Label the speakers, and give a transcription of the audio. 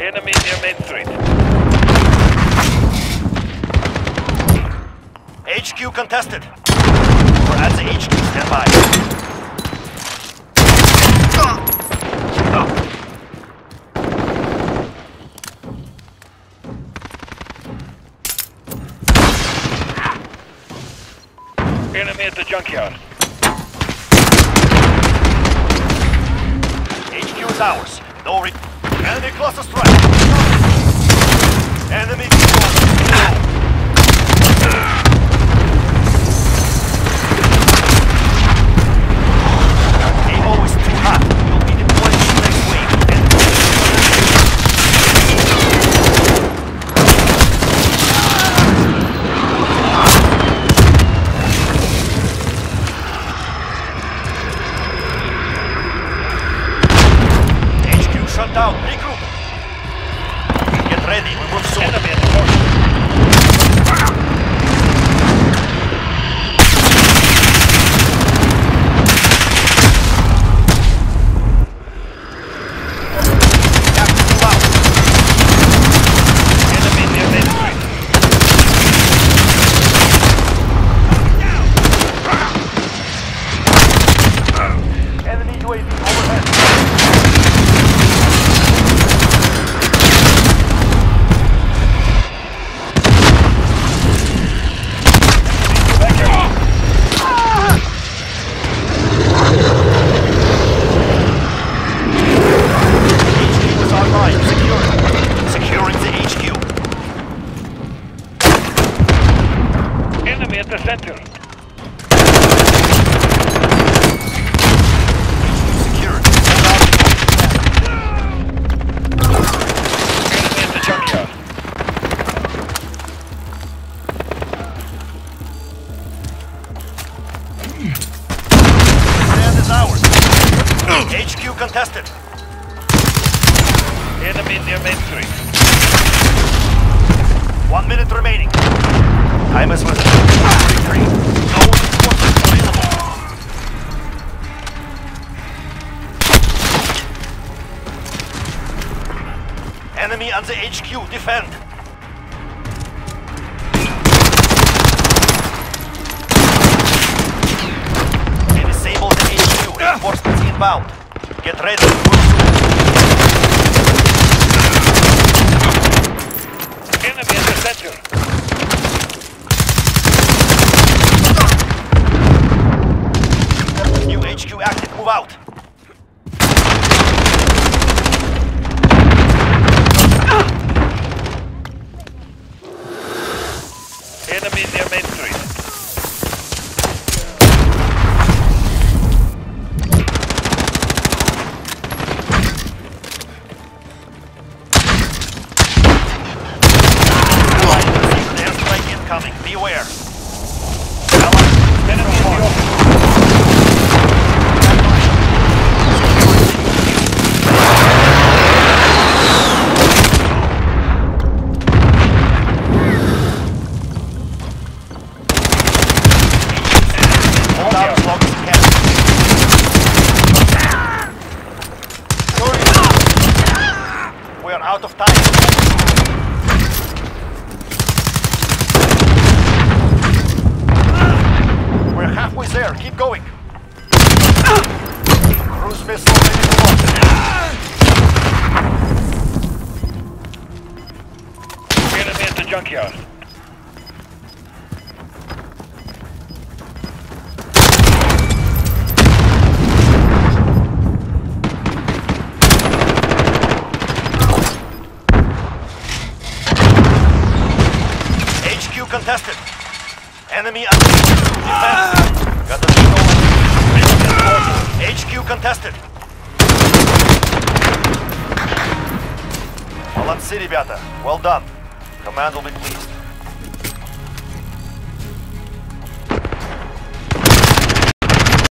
Speaker 1: Enemy near Main Street.
Speaker 2: HQ contested. We're at the HQ. Stand by.
Speaker 1: Enemy at the junkyard.
Speaker 2: HQ is ours. No re- Enemy cluster strike. Down. Regroup. Get ready. We move soon.
Speaker 1: Enemy at
Speaker 2: HQ contested.
Speaker 1: Enemy near Main Street.
Speaker 2: One minute remaining. Time is with Victory. No reinforcements available. Enemy on the HQ. Defend. They disable the HQ. Reinforcements inbound. Get ready.
Speaker 1: Enemy at the center.
Speaker 2: New HQ active. Move out.
Speaker 1: Enemy near Main Street.
Speaker 2: Are out of time. Going. Cruise missile ready to launch.
Speaker 1: Enemy at the junkyard.
Speaker 2: HQ contested. Enemy defense. Got the signal. HQ contested. Молодцы, ребята. Well done. Command will be pleased.